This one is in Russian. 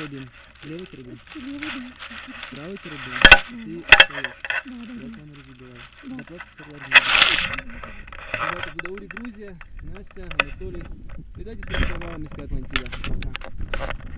Левый. Левый карабин. Левый, да. Правый карабин. Ты встаешь. Да, да, Я да. камеру забираю. Да. Доплатка согласна. Ребята, Гудаури, Грузия, Настя, Анатолий. Передайте спасибо вам из Атлантида. Пока.